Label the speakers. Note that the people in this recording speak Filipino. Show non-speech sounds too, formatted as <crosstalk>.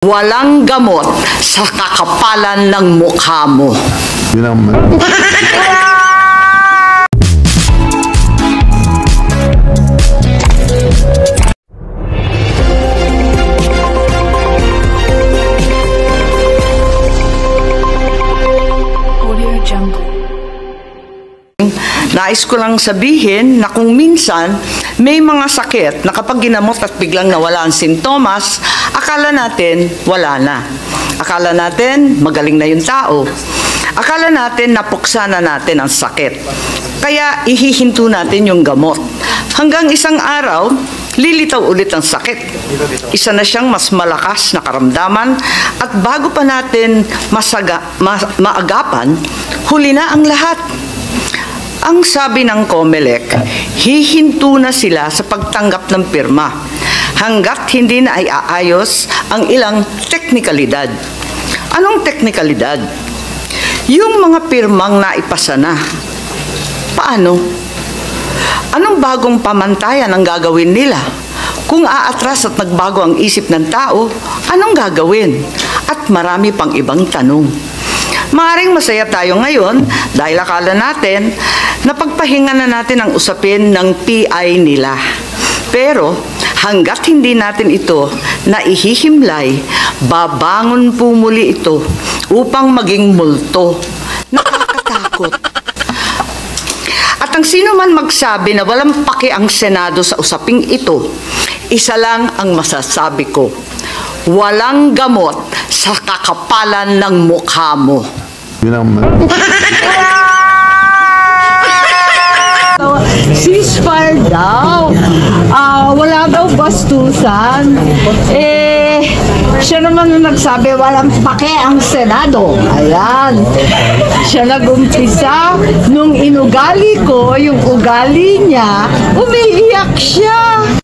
Speaker 1: Walang gamot sa kakapalan ng mukha mo.
Speaker 2: Yun ang... <laughs>
Speaker 1: Nais ko lang sabihin na kung minsan may mga sakit na kapag ginamot at biglang nawala ang sintomas, akala natin wala na. Akala natin magaling na yung tao. Akala natin napuksa na natin ang sakit. Kaya ihihinto natin yung gamot. Hanggang isang araw, lilitaw ulit ang sakit. Isa na siyang mas malakas na karamdaman at bago pa natin masaga, ma- maagapan, huli na ang lahat. Ang sabi ng COMELEC, hihinto na sila sa pagtanggap ng pirma hanggat hindi na ay aayos ang ilang teknikalidad. Anong teknikalidad? Yung mga pirmang naipasa na. Paano? Anong bagong pamantayan ang gagawin nila? Kung aatras at nagbago ang isip ng tao, anong gagawin? At marami pang ibang tanong. Maaring masaya tayo ngayon dahil akala natin na pagpahinga na natin ang usapin ng PI nila. Pero hanggat hindi natin ito naihihimlay, babangon po muli ito upang maging multo. Nakakatakot. At ang sino man magsabi na walang paki ang Senado sa usaping ito, isa lang ang masasabi ko. Walang gamot sa kakapalan ng mukha mo.
Speaker 2: Yun ang...
Speaker 3: ceasefire daw. Ah, wala daw bastusan. Eh, siya naman ang nagsabi, walang pake ang Senado. Ayan. Siya nagumpisa. Nung inugali ko, yung ugali niya, umiiyak siya.